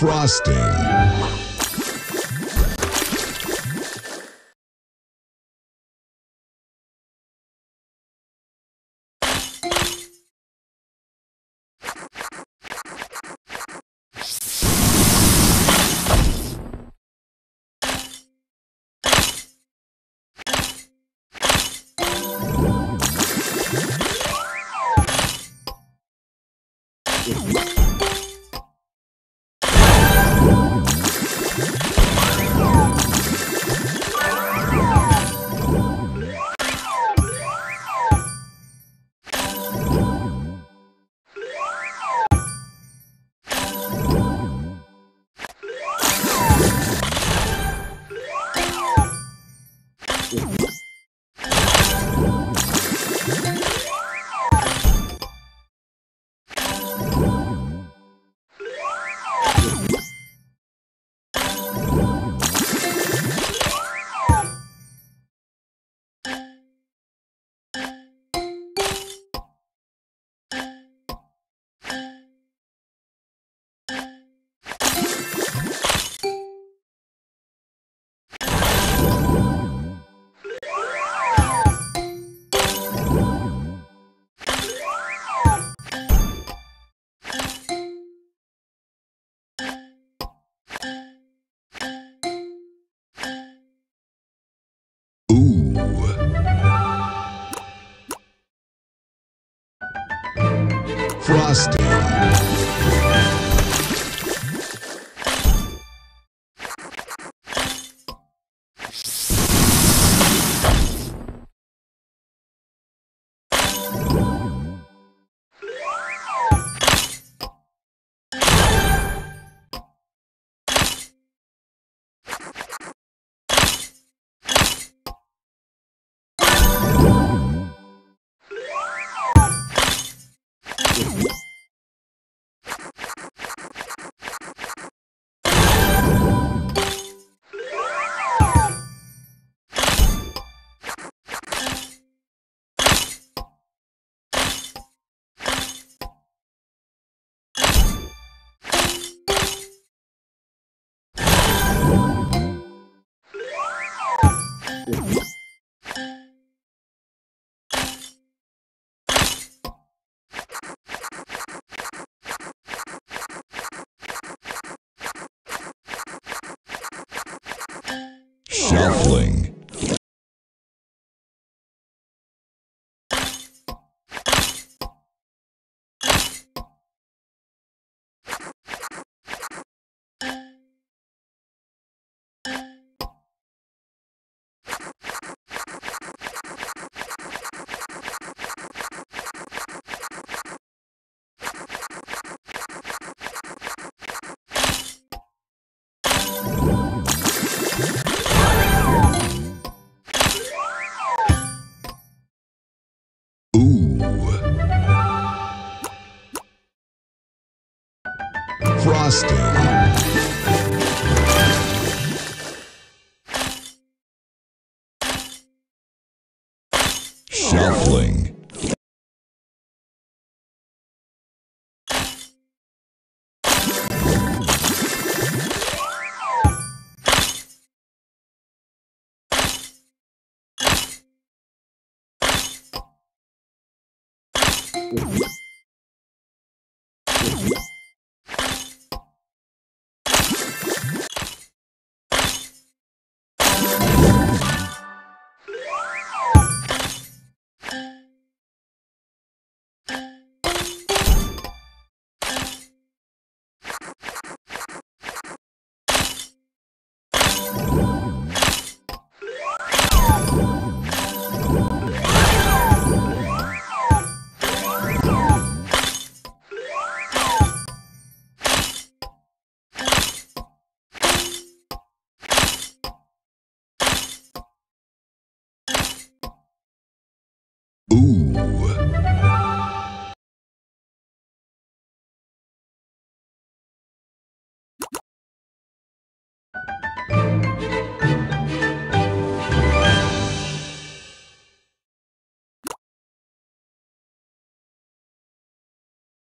Frosting. Frosting. Shuffling. Frosting. Shuffling.